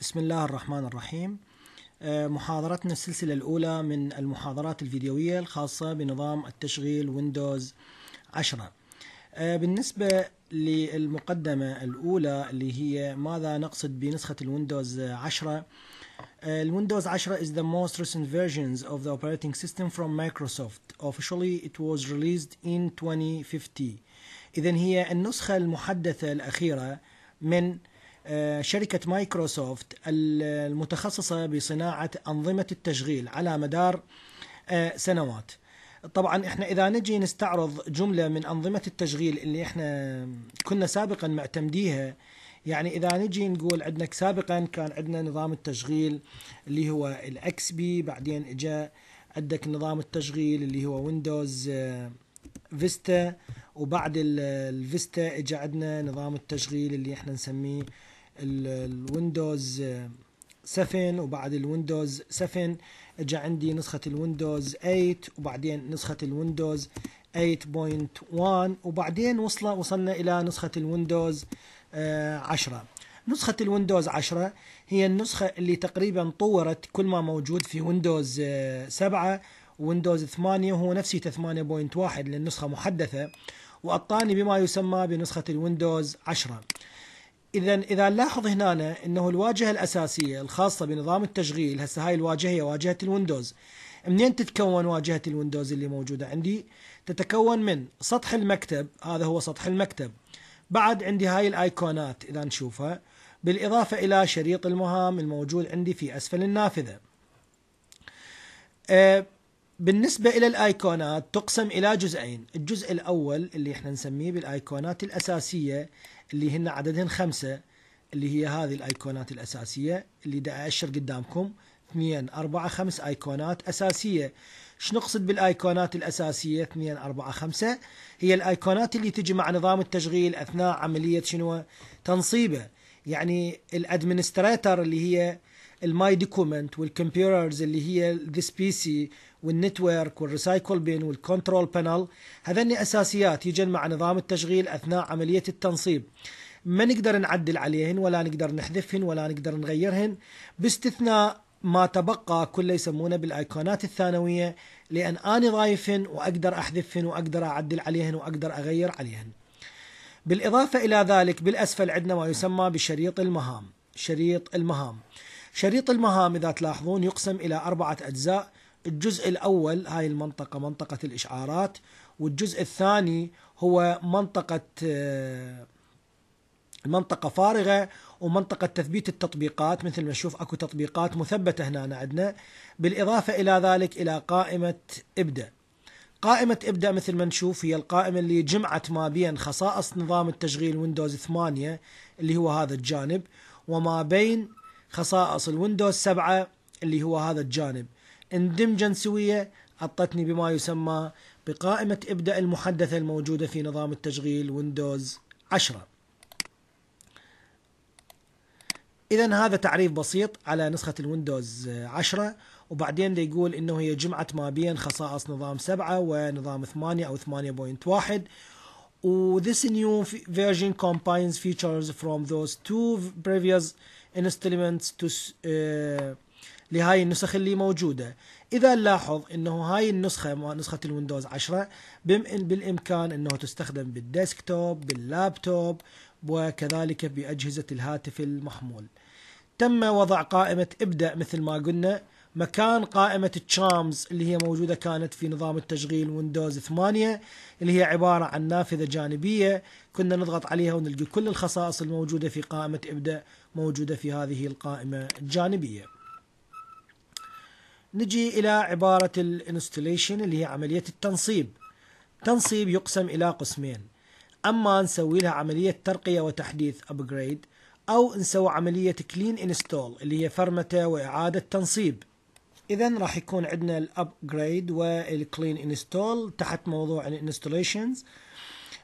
بسم الله الرحمن الرحيم آه، محاضرتنا السلسلة الأولى من المحاضرات الفيديوية الخاصة بنظام التشغيل ويندوز 10 آه، بالنسبة للمقدمة الأولى اللي هي ماذا نقصد بنسخة الويندوز 10 آه، الويندوز 10 is the most recent versions of the operating system from Microsoft. Officially it was released in 2015. إذا هي النسخة المحدثة الأخيرة من شركة مايكروسوفت المتخصصة بصناعة أنظمة التشغيل على مدار سنوات. طبعا إحنا إذا نجي نستعرض جملة من أنظمة التشغيل اللي إحنا كنا سابقا معتمديها يعني إذا نجي نقول عندنا سابقا كان عندنا نظام التشغيل اللي هو ال XP بعدين إجا عندك نظام التشغيل اللي هو ويندوز فيستا وبعد الفيستا اجى عندنا نظام التشغيل اللي إحنا نسميه الويندوز 7 وبعد الويندوز 7 اجى عندي نسخة الويندوز 8 وبعدين نسخة الويندوز 8.1 وبعدين وصل وصلنا إلى نسخة الويندوز 10 نسخة الويندوز 10 هي النسخة اللي تقريبا طورت كل ما موجود في ويندوز 7 ويندوز 8 وهو نفسه 8.1 للنسخة محدثة وأعطاني بما يسمى بنسخة الويندوز 10 إذا إذا نلاحظ هنا أنه الواجهة الأساسية الخاصة بنظام التشغيل هسه هاي الواجهة هي واجهة الويندوز. منين تتكون واجهة الويندوز اللي موجودة عندي؟ تتكون من سطح المكتب هذا هو سطح المكتب. بعد عندي هاي الآيقونات إذا نشوفها بالإضافة إلى شريط المهام الموجود عندي في أسفل النافذة. أه بالنسبة إلى الآيقونات تقسم إلى جزئين. الجزء الأول اللي إحنا نسميه بالآيقونات الأساسية اللي هن عددهن خمسة اللي هي هذه الآيقونات الأساسية اللي دا أشر قدامكم. اثنين أربعة خمس آيقونات أساسية. شو نقصد بالآيقونات الأساسية؟ اثنين أربعة خمسة. هي الآيقونات اللي تجي مع نظام التشغيل أثناء عملية شنو؟ تنصيبه. يعني الأدمنستريتر اللي هي ال My Document وال computers اللي هي This PC وال Network وال Recycle Bin وال Control Panel هذني أساسيات يجن مع نظام التشغيل أثناء عملية التنصيب. ما نقدر نعدل عليهن ولا نقدر نحذفهن ولا نقدر نغيرهن باستثناء ما تبقى كله يسمونه بالأيقونات الثانوية لأن أني ضايفهن وأقدر أحذفهن وأقدر أعدل عليهن وأقدر أغير عليهن. بالإضافة إلى ذلك بالأسفل عندنا ما يسمى بشريط المهام. شريط المهام. شريط المهام إذا تلاحظون يقسم إلى أربعة أجزاء. الجزء الأول هاي المنطقة منطقة الإشعارات والجزء الثاني هو منطقة المنطقة فارغة ومنطقة تثبيت التطبيقات مثل ما نشوف أكو تطبيقات مثبتة هنا عندنا بالإضافة إلى ذلك إلى قائمة إبدأ. قائمة إبدأ مثل ما نشوف هي القائمة اللي جمعت ما بين خصائص نظام التشغيل ويندوز 8 اللي هو هذا الجانب وما بين خصائص الويندوز 7 اللي هو هذا الجانب. اندمجا سوية عطتني بما يسمى بقائمة إبدأ المحدثة الموجودة في نظام التشغيل ويندوز 10 إذا هذا تعريف بسيط على نسخة الويندوز 10 وبعدين دي يقول إنه هي جمعت ما بين خصائص نظام 7 ونظام 8 أو 8.1 و this new version combines features from those two previous installments to uh, لهاي النسخ اللي موجودة. إذا نلاحظ أنه هاي النسخة نسخة الويندوز 10 بالإمكان أنه تستخدم بال desktop باللابتوب وكذلك بأجهزة الهاتف المحمول تم وضع قائمة ابدأ مثل ما قلنا. مكان قائمة Charms اللي هي موجودة كانت في نظام التشغيل ويندوز 8 اللي هي عبارة عن نافذة جانبية كنا نضغط عليها ونلقي كل الخصائص الموجودة في قائمة ابدأ موجودة في هذه القائمة الجانبية. نجي إلى عبارة ال installation اللي هي عملية التنصيب. تنصيب يقسم إلى قسمين. أما نسوي لها عملية ترقية وتحديث upgrade أو نسوي عملية clean install اللي هي فرمتة وإعادة تنصيب. إذا راح يكون عندنا ال upgrade وال clean install تحت موضوع ال installations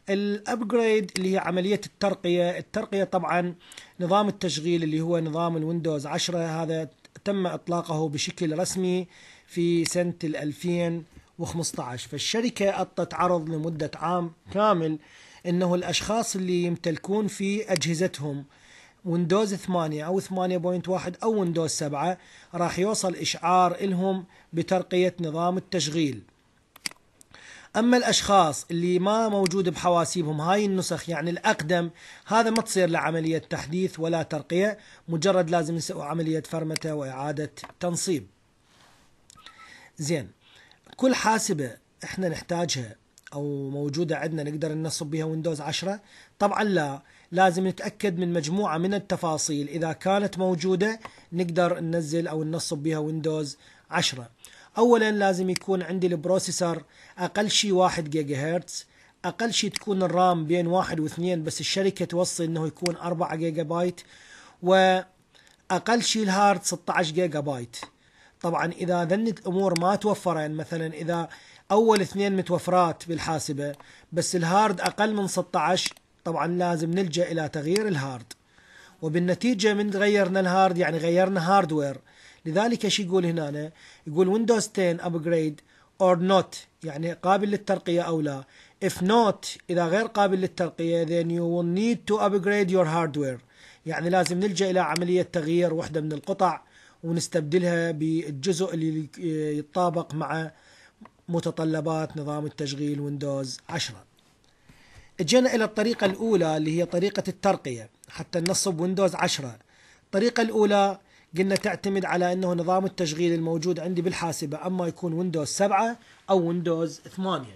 ال upgrade اللي هي عملية الترقية. الترقية طبعا نظام التشغيل اللي هو نظام الويندوز 10 هذا تم إطلاقه بشكل رسمي في سنة 2015 فالشركة أعطت عرض لمدة عام كامل إنه الأشخاص اللي يمتلكون في أجهزتهم ويندوز 8 أو 8.1 أو ويندوز 7 راح يوصل إشعار لهم بترقية نظام التشغيل. أما الأشخاص اللي ما موجود بحواسيبهم هاي النسخ يعني الأقدم هذا ما تصير له عمليه تحديث ولا ترقية مجرد لازم يسوي عملية فرمتة وإعادة تنصيب. زين كل حاسبة إحنا نحتاجها أو موجودة عندنا نقدر ننصب بها ويندوز 10 طبعا لا لازم نتأكد من مجموعة من التفاصيل. إذا كانت موجودة نقدر ننزل أو ننصب بها ويندوز 10 اولا لازم يكون عندي ال processor أقل شيء 1 جيجا هرتز أقل شيء تكون ال RAM بين واحد واثنين بس الشركة توصي إنه يكون 4 جيجا بايت وأقل شيء ال hard 16 جيجا بايت طبعا إذا ذن الأمور ما توفرن مثلا إذا أول اثنين متوفرات بالحاسبة بس ال hard أقل من 16 طبعا لازم نلجأ إلى تغيير ال hard. وبالنتيجة من غيرنا ال hard يعني غيرنا hardware لذلك إيش يقول هنا يقول Windows 10 upgrade or not. يعني قابل للترقية أو لا. If not إذا غير قابل للترقية then you will need to upgrade your hardware. يعني لازم نلجأ إلى عملية تغيير وحدة من القطع ونستبدلها بالجزء اللي يتطابق مع متطلبات نظام التشغيل ويندوز 10 اجينا إلى الطريقة الأولى اللي هي طريقة الترقية حتى ننصب ويندوز 10 الطريقة الأولى قلنا تعتمد على أنه نظام التشغيل الموجود عندي بالحاسبة أما يكون ويندوز 7 أو ويندوز 8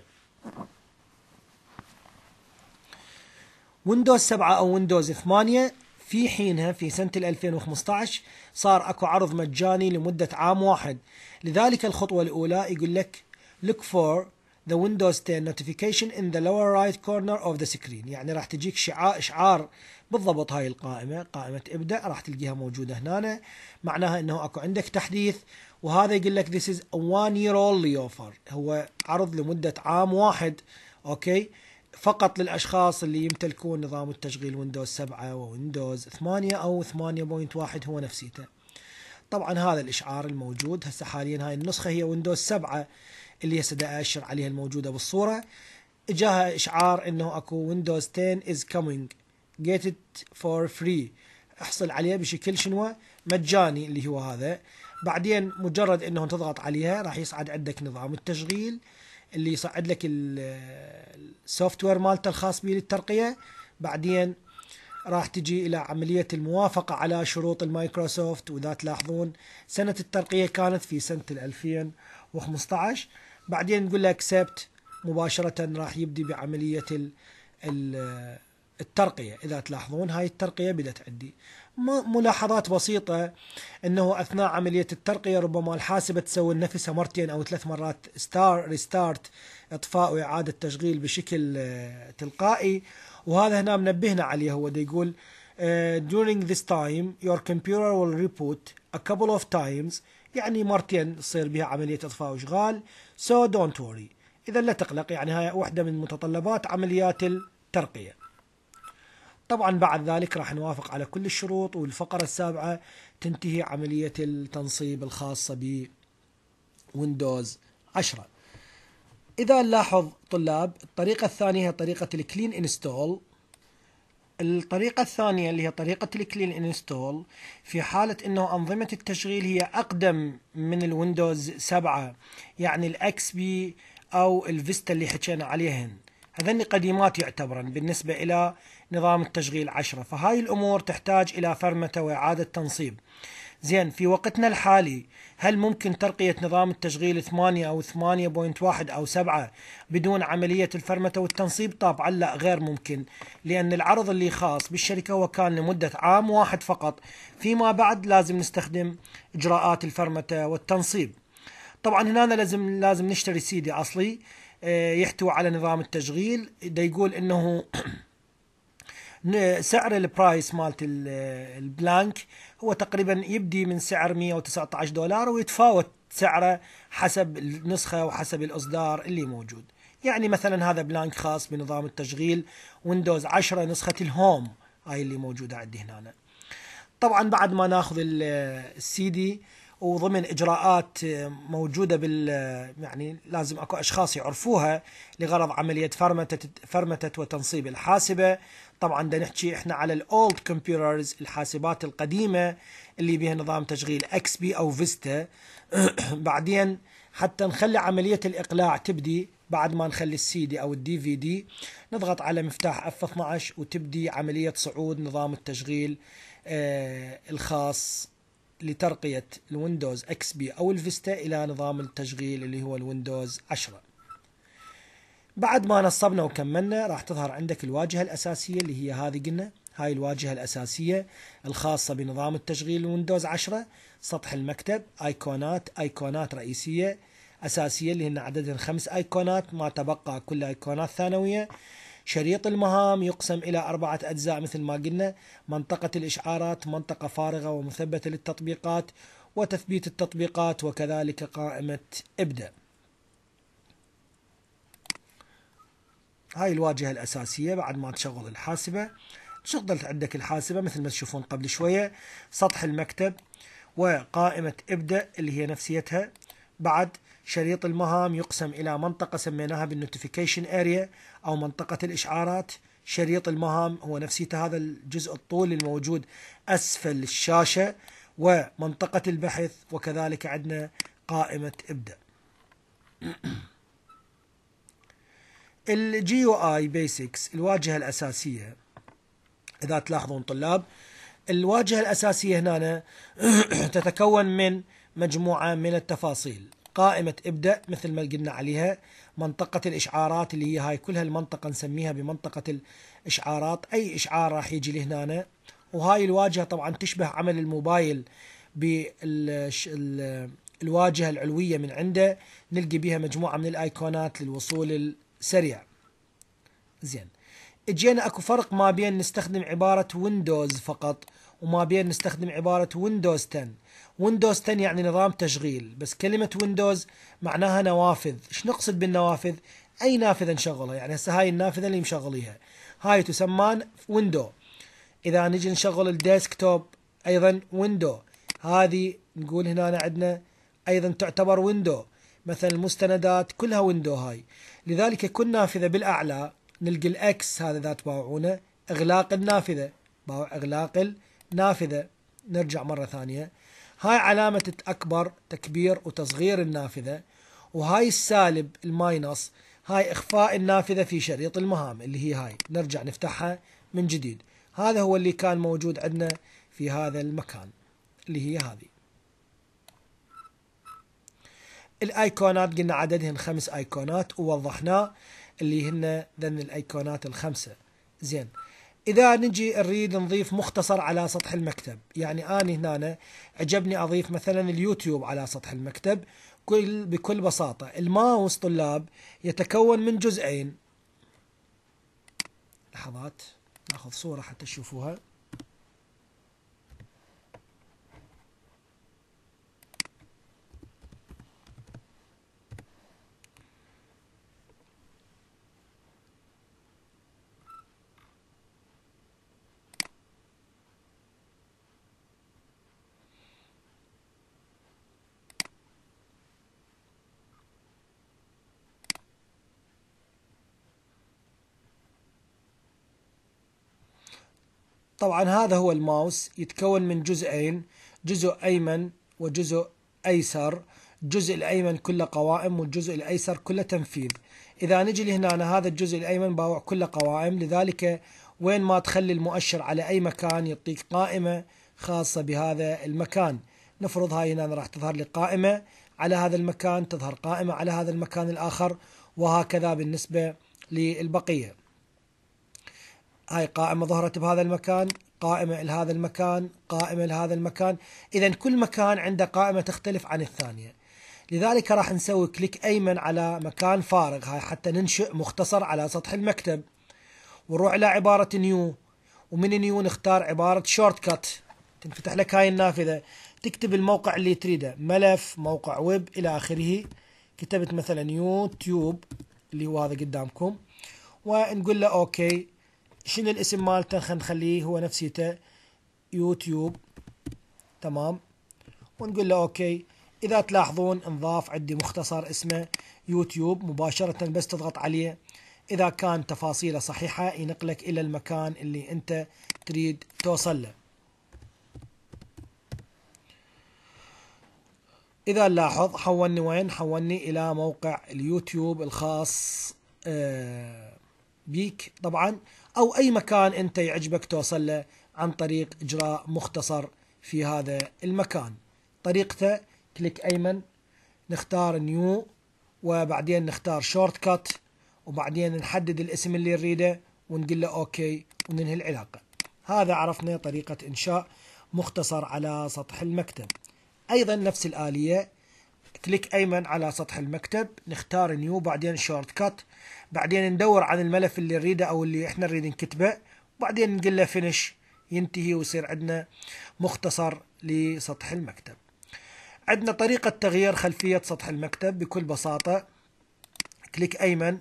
ويندوز 7 أو ويندوز 8 في حينها في سنة 2015 صار أكو عرض مجاني لمدة عام واحد. لذلك الخطوة الأولى يقول لك look for the Windows 10 notification in the lower right corner of the screen. يعني راح تجيك اشعار بالضبط هاي القائمة قائمة ابدأ راح تلقيها موجودة هنا. معناها إنه أكو عندك تحديث وهذا يقول لك this is a one year only offer هو عرض لمدة عام واحد Okay؟ فقط للأشخاص اللي يمتلكون نظام التشغيل ويندوز 7 وويندوز 8 أو 8.1 هو نفسيته. طبعا هذا الإشعار الموجود. هسه حاليا هاي النسخة هي ويندوز 7 اللي هسه دا أشر عليها الموجودة بالصورة. اجاها إشعار إنه أكو Windows 10 is coming. Get it for free. احصل عليه بشكل شنو؟ مجاني اللي هو هذا. بعدين مجرد إنه تضغط عليها راح يصعد عندك نظام التشغيل اللي يصعد لك ال software مالته الخاص به للترقية. بعدين راح تجي إلى عملية الموافقة على شروط المايكروسوفت. وإذا تلاحظون سنة الترقية كانت في سنة 2015 بعدين نقول له accept مباشرة راح يبدي بعملية ال ال الترقية. إذا تلاحظون هاي الترقية بدأت عندي. ملاحظات بسيطة أنه أثناء عملية الترقية ربما الحاسبة تسوي نفسها مرتين أو ثلاث مرات start restart إطفاء وإعادة تشغيل بشكل آه، تلقائي. وهذا هنا منبهنا عليه. هو دا يقول uh, during this time your computer will reboot a couple of times يعني مرتين تصير بها عملية إطفاء وإشغال. So don't worry. إذا لا تقلق يعني هاي واحدة من متطلبات عمليات الترقية. طبعا بعد ذلك راح نوافق على كل الشروط والفقرة السابعة تنتهي عملية التنصيب الخاصة بويندوز 10 إذا نلاحظ طلاب الطريقة الثانية هي طريقة ال clean install الطريقة الثانية اللي هي طريقة ال clean install في حالة إنه أنظمة التشغيل هي أقدم من الويندوز 7 يعني ال XP أو ال Vista اللي حكينا عليهن. هذني قديمات يعتبرن بالنسبة إلى نظام التشغيل 10 فهاي الأمور تحتاج إلى فرمتة وإعادة تنصيب. زين في وقتنا الحالي هل ممكن ترقية نظام التشغيل 8 أو 8.1 أو 7 بدون عملية الفرمة والتنصيب؟ طبعا لا غير ممكن لأن العرض اللي خاص بالشركة هو كان لمدة عام واحد فقط. فيما بعد لازم نستخدم إجراءات الفرمة والتنصيب. طبعا هنا لازم لازم نشتري سيدي أصلي آه، يحتوي على نظام التشغيل. دا يقول إنه سعر ال price مالت ال blank هو تقريبا يبدي من سعر 119 دولار ويتفاوت سعره حسب النسخة وحسب الإصدار اللي موجود. يعني مثلا هذا blank خاص بنظام التشغيل Windows 10 نسخة ال Home هاي اللي موجودة عندي هنا. طبعا بعد ما ناخذ السي دي وضمن إجراءات موجودة بال يعني لازم أكو أشخاص يعرفوها لغرض عملية فرمتة فرمتة وتنصيب الحاسبة. طبعا بدنا نحكي إحنا على ال old computers الحاسبات القديمة اللي بها نظام تشغيل XP أو Vista. بعدين حتى نخلي عملية الإقلاع تبدي بعد ما نخلي السي دي أو ال DVD. نضغط على مفتاح F12 وتبدي عملية صعود نظام التشغيل آه الخاص لترقية ال Windows XP أو ال Vista إلى نظام التشغيل اللي هو ال Windows 10 بعد ما نصبنا وكملنا راح تظهر عندك الواجهة الأساسية اللي هي هذه قلنا. هاي الواجهة الأساسية الخاصة بنظام التشغيل ويندوز 10 سطح المكتب ايقونات ايقونات رئيسية. أساسية اللي هن عددهن خمس ايقونات ما تبقى كل ايقونات ثانوية. شريط المهام يقسم إلى أربعة أجزاء مثل ما قلنا منطقة الإشعارات منطقة فارغة ومثبتة للتطبيقات وتثبيت التطبيقات وكذلك قائمة إبدأ. هاي الواجهة الأساسية بعد ما تشغل الحاسبة. شغلت عندك الحاسبة مثل ما تشوفون قبل شوية سطح المكتب وقائمة إبدأ اللي هي نفسيتها. بعد شريط المهام يقسم إلى منطقة سميناها بال notification area أو منطقة الإشعارات. شريط المهام هو نفسيته هذا الجزء الطول الموجود أسفل الشاشة ومنطقة البحث وكذلك عندنا قائمة إبدأ. ال GUI basics الواجهة الأساسية. إذا تلاحظون طلاب الواجهة الأساسية هنا تتكون من مجموعة من التفاصيل. قائمة إبدأ مثل ما قلنا عليها منطقة الإشعارات اللي هي هاي كلها المنطقة نسميها بمنطقة الإشعارات. أي إشعار راح يجي لهنا وهاي الواجهة طبعا تشبه عمل الموبايل بالواجهه العلوية من عنده. نلقي بها مجموعة من الايقونات للوصول سريع زين. اجينا اكو فرق ما بين نستخدم عبارة Windows فقط وما بين نستخدم عبارة Windows 10 Windows 10 يعني نظام تشغيل بس كلمة Windows معناها نوافذ. إيش نقصد بالنوافذ؟ أي نافذة نشغلها؟ يعني هسه هاي النافذة اللي مشغليها. هاي تسمى window إذا نجي نشغل ال desktop أيضا window هذه نقول هنا عندنا أيضا تعتبر window مثلا المستندات كلها window هاي. لذلك كل نافذة بالأعلى نلقي ال X هذا ذات باوعونة إغلاق النافذة. باوع إغلاق النافذة نرجع مرة ثانية. هاي علامة أكبر تكبير وتصغير النافذة وهاي السالب ال minus هاي إخفاء النافذة في شريط المهام اللي هي هاي. نرجع نفتحها من جديد. هذا هو اللي كان موجود عندنا في هذا المكان اللي هي هذه. الايقونات قلنا عددهن خمس ايقونات ووضحناه اللي هن ذن الايقونات الخمسة. زين. إذا نجي نريد نضيف مختصر على سطح المكتب يعني آني هنا عجبني أضيف مثلا اليوتيوب على سطح المكتب كل بكل بساطة. الماوس طلاب يتكون من جزئين. لحظات ناخذ صورة حتى تشوفوها. طبعا هذا هو الماوس يتكون من جزئين جزء أيمن وجزء أيسر. الجزء الأيمن كله قوائم والجزء الأيسر كله تنفيذ. إذا نجي لهنا هذا الجزء الأيمن باوع كله قوائم لذلك وين ما تخلي المؤشر على أي مكان يعطيك قائمة خاصة بهذا المكان. نفرض هاي هنا راح تظهر لي قائمة على هذا المكان تظهر قائمة على هذا المكان الآخر وهكذا بالنسبة للبقية. هاي قائمة ظهرت بهذا المكان قائمة لهذا المكان قائمة لهذا المكان. إذا كل مكان عنده قائمة تختلف عن الثانية. لذلك راح نسوي click أيمن على مكان فارغ. هاي حتى ننشئ مختصر على سطح المكتب. ونروح إلى عبارة new. ومن new نختار عبارة shortcut تنفتح لك هاي النافذة. تكتب الموقع اللي تريده. ملف موقع ويب إلى آخره. كتبت مثلا يوتيوب اللي هو هذا قدامكم. ونقول له okay. شنو الاسم مالته؟ خلينا نخليه هو نفسيته. يوتيوب. تمام. ونقول له okay. إذا تلاحظون انضاف عندي مختصر اسمه يوتيوب مباشرة بس تضغط عليه. إذا كان تفاصيله صحيحة ينقلك إلى المكان اللي أنت تريد توصل له. إذا نلاحظ حولني وين؟ حولني إلى موقع اليوتيوب الخاص آه، بيك. طبعا أو أي مكان أنت يعجبك توصل له عن طريق إجراء مختصر في هذا المكان. طريقته click أيمن. نختار new وبعدين نختار shortcut وبعدين نحدد الاسم اللي نريده ونقول له okay وننهي العلاقة. هذا عرفنا طريقة إنشاء مختصر على سطح المكتب. أيضا نفس الآلية click أيمن على سطح المكتب. نختار new بعدين shortcut. بعدين ندور عن الملف اللي نريده أو اللي إحنا نريد نكتبه وبعدين نقول له finish ينتهي ويصير عندنا مختصر لسطح المكتب. عندنا طريقة تغيير خلفية سطح المكتب بكل بساطة. click أيمن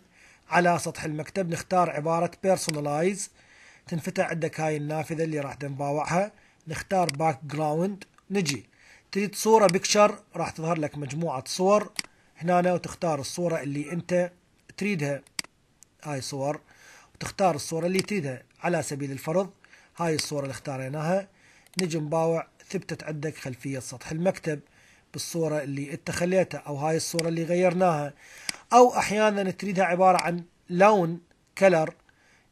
على سطح المكتب نختار عبارة personalize. تنفتح عندك هاي النافذة اللي راح نباوعها. نختار background نجي. تريد صورة picture راح تظهر لك مجموعة صور هنا وتختار الصورة اللي أنت تريدها. هاي صور وتختار الصورة اللي تريدها على سبيل الفرض. هاي الصورة اللي اختاريناها. نجي نباوع ثبتت عندك خلفية سطح المكتب بالصورة اللي انت خليتها أو هاي الصورة اللي غيرناها. أو أحيانا تريدها عبارة عن لون color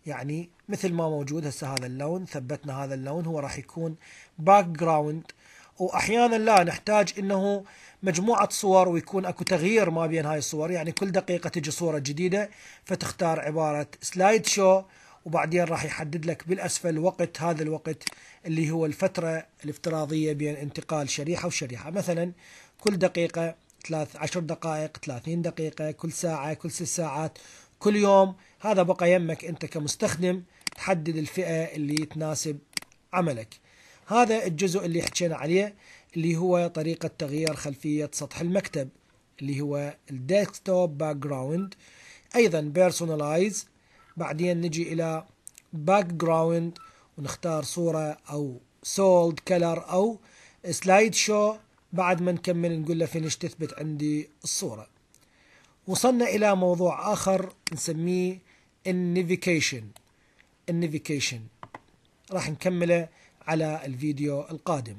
يعني مثل ما موجود هسه هذا اللون ثبتنا هذا اللون هو راح يكون background وأحيانا لا نحتاج إنه مجموعة صور ويكون أكو تغيير ما بين هاي الصور. يعني كل دقيقة تجي صورة جديدة فتختار عبارة slideshow وبعدين راح يحدد لك بالأسفل وقت هذا الوقت اللي هو الفترة الافتراضية بين انتقال شريحة وشريحة. مثلا كل دقيقة ثلاث عشر دقائق ثلاثين دقيقة كل ساعة كل ست ساعات كل يوم. هذا بقى يمك أنت كمستخدم تحدد الفئة اللي تناسب عملك. هذا الجزء اللي حكينا عليه اللي هو طريقة تغيير خلفية سطح المكتب اللي هو ال desktop background أيضا personalize بعدين نجي إلى background ونختار صورة أو solid color أو slide show بعد ما نكمل نقول له finish تثبت عندي الصورة. وصلنا إلى موضوع آخر نسميه ال notification ال notification راح نكمله على الفيديو القادم.